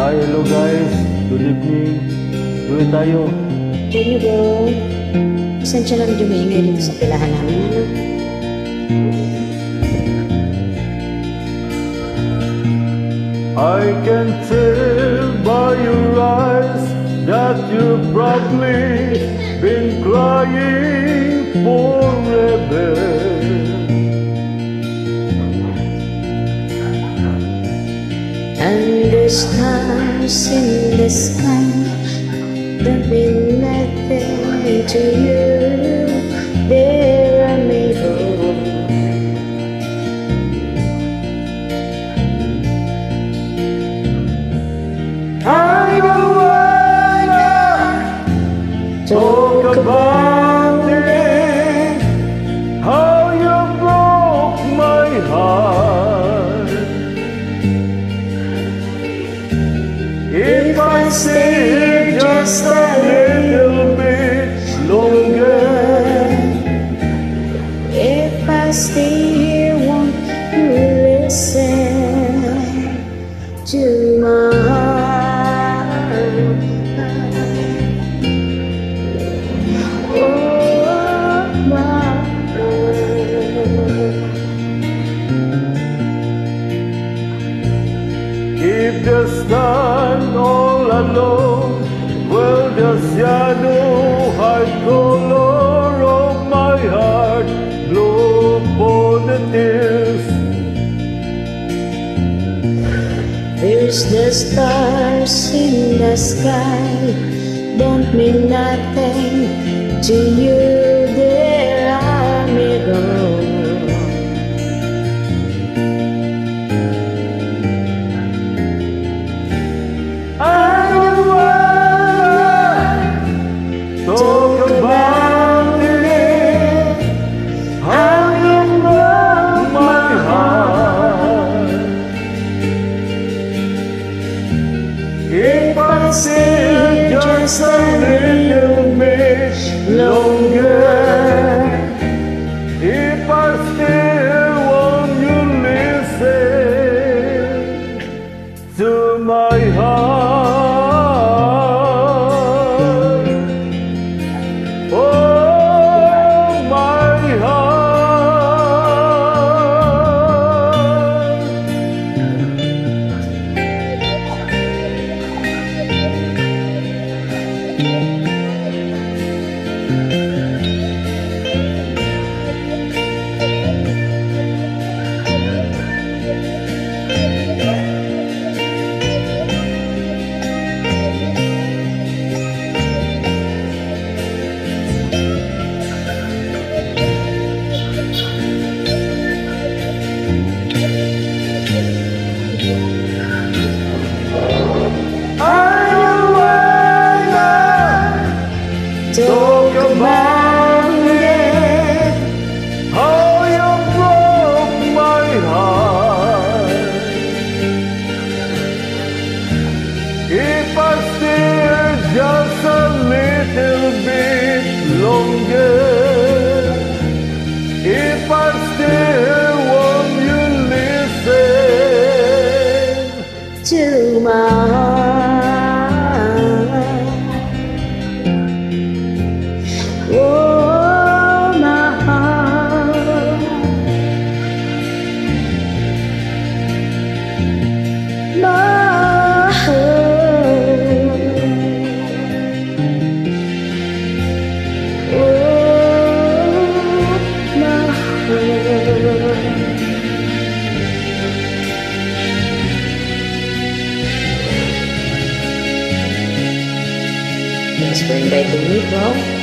Hi, hello guys. Good evening. Tuloy tayo. Nyo bro. Saan siya lang dito sa pilahan namin, ano? I can tell by your eyes that you've probably been crying forever. And stars in the sky Don't mean nothing to you They're a miracle I don't wanna talk about I stay just a little bit longer, If I stay here, won't you listen to my heart? Oh, my heart. if the stand alone, will the shadow hide color of my heart, blow upon the tears. There's the stars in the sky, don't mean nothing to you. There Stay just a little bit longer, if I still want you listen to my heart. I little bit longer, if I still want you listen. to my heart. Thanks for inviting me, bro.